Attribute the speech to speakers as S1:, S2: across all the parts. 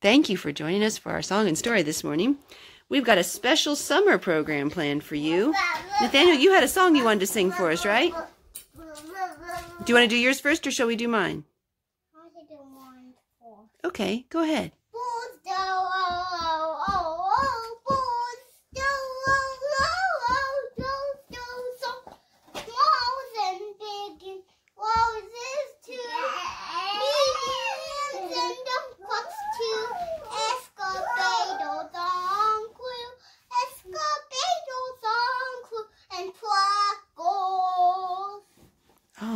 S1: Thank you for joining us for our song and story this morning. We've got a special summer program planned for you. Nathaniel, you had a song you wanted to sing for us, right? Do you want to do yours first or shall we do mine? I should do mine for Okay, go ahead.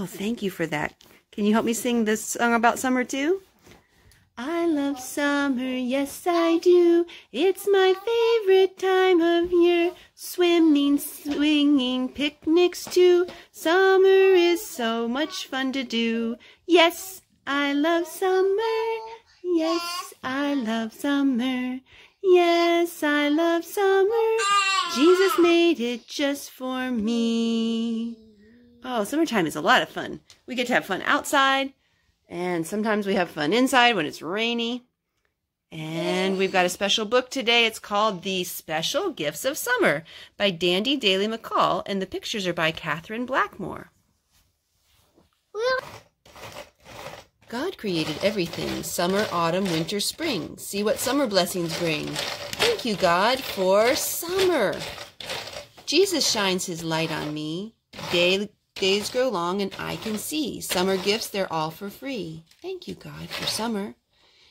S1: Oh, thank you for that. Can you help me sing this song about summer too? I love summer, yes I do. It's my favorite time of year. Swimming, swinging, picnics too. Summer is so much fun to do. Yes, I love summer. Yes, I love summer. Yes, I love summer. Jesus made it just for me. Oh, summertime is a lot of fun. We get to have fun outside, and sometimes we have fun inside when it's rainy. And we've got a special book today. It's called The Special Gifts of Summer by Dandi Daley Mackall, and the pictures are by Catherine Blackmore. God created everything summer, autumn, winter, spring. See what summer blessings bring. Thank you, God, for summer. Jesus shines his light on me. Day, days grow long and I can see. Summer gifts, they're all for free. Thank you, God, for summer.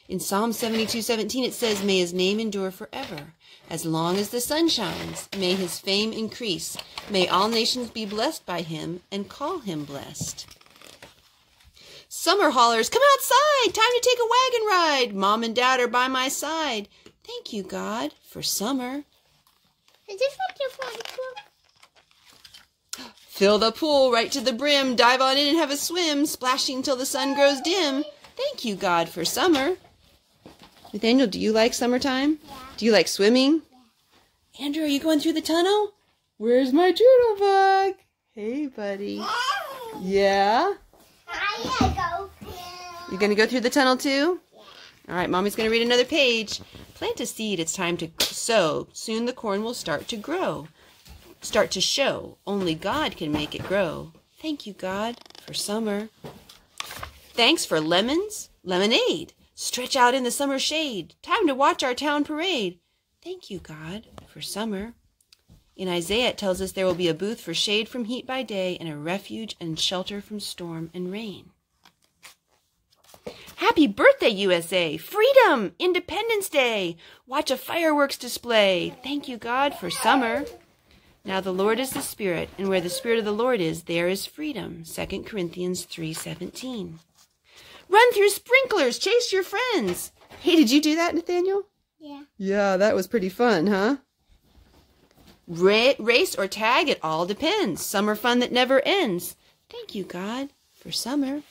S1: In Psalm 72 17, it says, May his name endure forever. As long as the sun shines, may his fame increase. May all nations be blessed by him and call him blessed. Summer haulers, come outside! Time to take a wagon ride! Mom and Dad are by my side. Thank you, God, for summer.
S2: Is this like your favorite
S1: Fill the pool right to the brim, dive on in and have a swim, splashing till the sun grows dim. Thank you, God, for summer. Nathaniel, do you like summertime?
S2: Yeah.
S1: Do you like swimming?
S2: Yeah.
S1: Andrew, are you going through the tunnel? Where's my turtle bug? Hey, buddy. Yeah? I go You gonna go through the tunnel too? All right, mommy's gonna read another page. Plant a seed, it's time to sow. Soon the corn will start to grow. Start to show. Only God can make it grow. Thank you, God, for summer. Thanks for lemons, lemonade. Stretch out in the summer shade. Time to watch our town parade. Thank you, God, for summer. In Isaiah, it tells us there will be a booth for shade from heat by day and a refuge and shelter from storm and rain. Happy birthday, USA! Freedom! Independence Day! Watch a fireworks display. Thank you, God, for summer. Now the Lord is the Spirit, and where the Spirit of the Lord is, there is freedom. 2 Corinthians 3.17 Run through sprinklers! Chase your friends! Hey, did you do that, Nathaniel?
S2: Yeah.
S1: Yeah, that was pretty fun, huh? Ra- race or tag, it all depends. Summer fun that never ends. Thank you, God, for summer.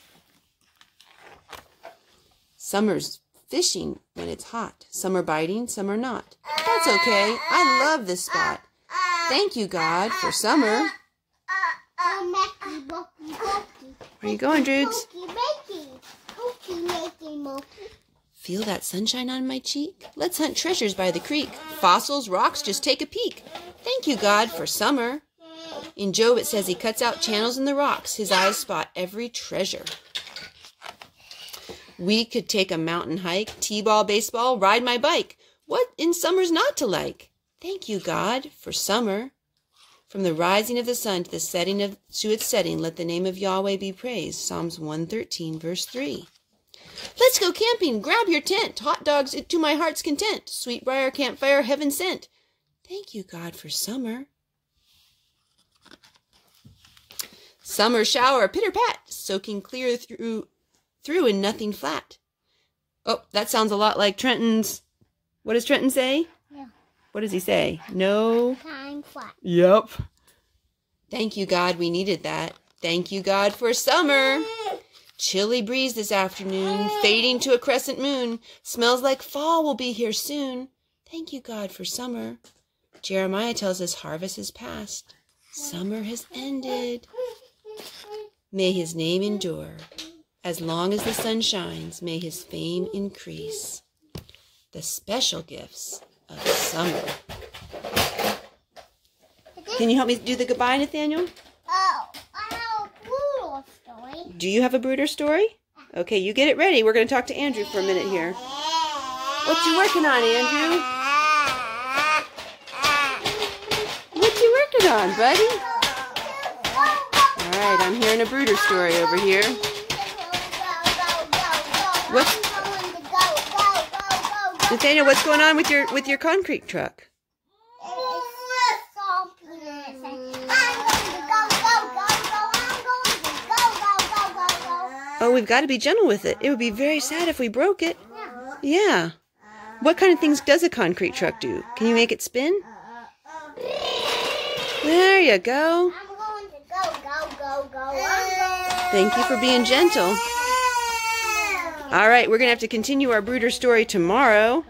S1: Summer's fishing when it's hot. Summer biting, summer not. That's okay. I love this spot. Thank you, God, for summer. Where are you going, Drudes? Feel that sunshine on my cheek? Let's hunt treasures by the creek. Fossils, rocks, just take a peek. Thank you, God, for summer. In Job, it says he cuts out channels in the rocks. His eyes spot every treasure. We could take a mountain hike, t-ball, baseball, ride my bike. What in summer's not to like? Thank you, God, for summer. From the rising of the sun to the setting of to its setting, let the name of Yahweh be praised. Psalms 113, verse 3. Let's go camping. Grab your tent. Hot dogs to my heart's content. Sweetbriar campfire, heaven sent. Thank you, God, for summer. Summer shower, pitter pat, soaking clear through through and nothing flat. Oh, that sounds a lot like Trenton's. What does Trenton say? What does he say? No.
S2: Time.
S1: Yep. Thank you, God. We needed that. Thank you, God, for summer. Chilly breeze this afternoon, fading to a crescent moon. Smells like fall will be here soon. Thank you, God, for summer. Jeremiah tells us harvest is past. Summer has ended. May his name endure. As long as the sun shines, may his fame increase. the special gifts of summer. Can you help me do the goodbye, Nathaniel?
S2: Oh, I have a poodle story.
S1: Do you have a brooder story? Okay, you get it ready. We're going to talk to Andrew for a minute here. What you working on, Andrew? What you working on, buddy? All right, I'm hearing a brooder story over here. What- Nathaniel, what's going on with your with your concrete truck? Oh, we've got to be gentle with it. It would be very sad if we broke it. Yeah. What kind of things does a concrete truck do? Can you make it spin? There you go. Thank you for being gentle. All right, we're going to have to continue our brooder story tomorrow.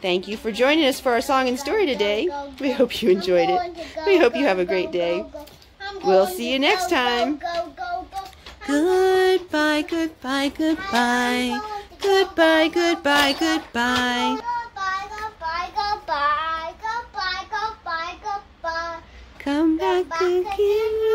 S1: Thank you for joining us for our song and story today. We hope you enjoyed it. We hope you have a great day. We'll see you next time. Goodbye, goodbye, goodbye. Goodbye, goodbye, goodbye. Goodbye, go by go-bye. Come back again